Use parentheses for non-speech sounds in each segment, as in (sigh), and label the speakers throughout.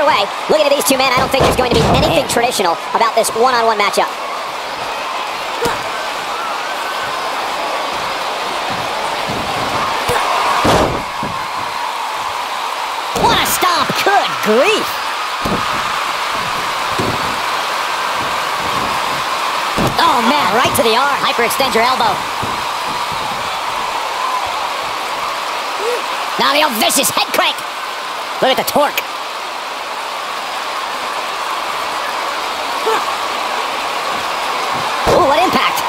Speaker 1: underway. Looking at these two men, I don't think there's going to be oh, anything traditional about this one-on-one -on -one matchup. What a stomp! Good grief! Oh, man, right to the arm. Hyperextend your elbow. Now the old vicious head crank. Look at the torque. Ooh, what impact.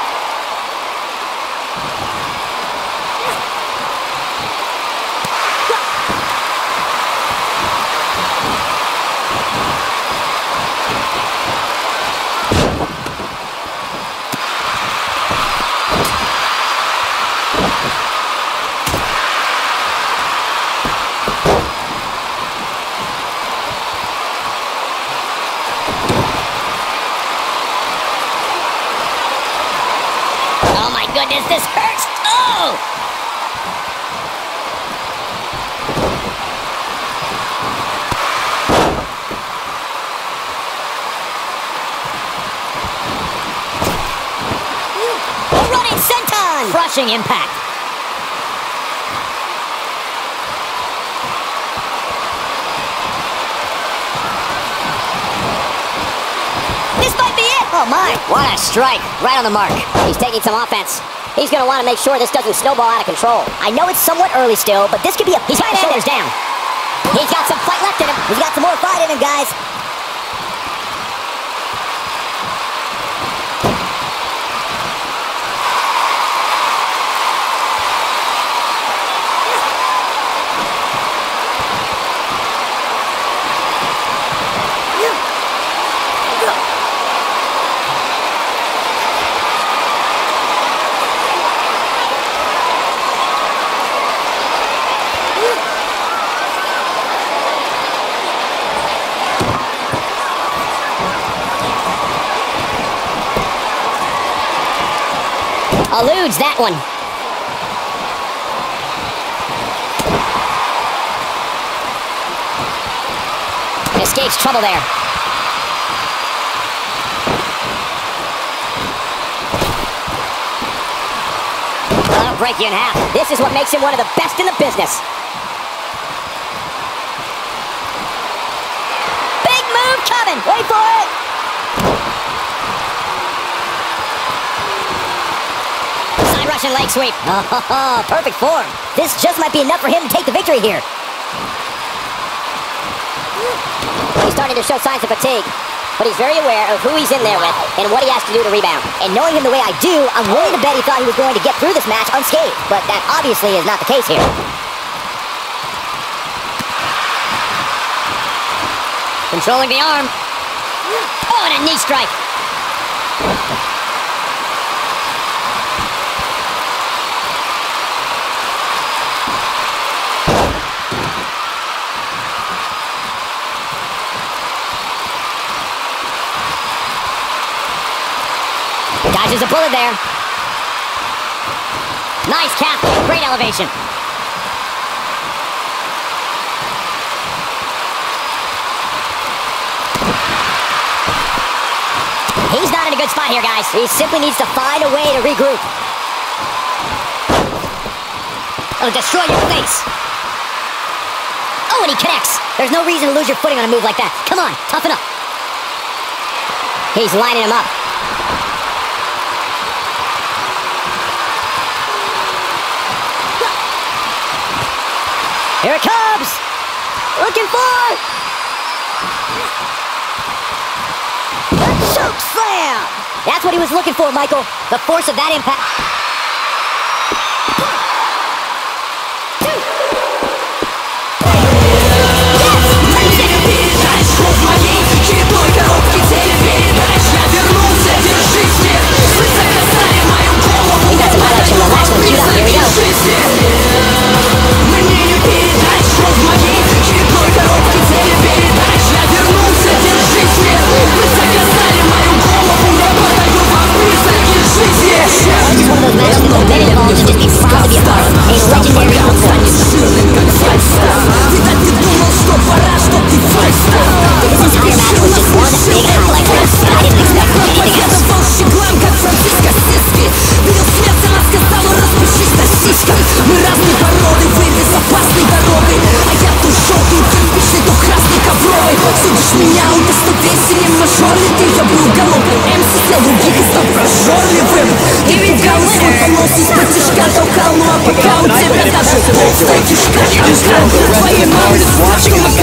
Speaker 1: Oh my goodness, this hurts. Oh! Crushing impact. This might be it! Oh my! What a strike! Right on the mark. He's taking some offense. He's gonna want to make sure this doesn't snowball out of control. I know it's somewhat early still, but this could be a. He's got his shoulders down. He's got some fight left in him. He's got some more fight in him, guys. Eludes that one. Escapes trouble there. That'll break you in half. This is what makes him one of the best in the business. Big move coming. Wait for it. Russian leg sweep. Oh, (laughs) perfect form. This just might be enough for him to take the victory here. He's starting to show signs of fatigue, but he's very aware of who he's in there with and what he has to do to rebound. And knowing him the way I do, I'm willing to bet he thought he was going to get through this match unscathed, but that obviously is not the case here. Controlling the arm. Oh, and a knee strike. Dodges a bullet there. Nice cap. Great elevation. He's not in a good spot here, guys. He simply needs to find a way to regroup. It'll destroy your face. Oh, and he connects. There's no reason to lose your footing on a move like that. Come on, toughen up. He's lining him up. Here it comes! Looking for the choke slam! That's what he was looking for, Michael. The force of that impact. Go
Speaker 2: to the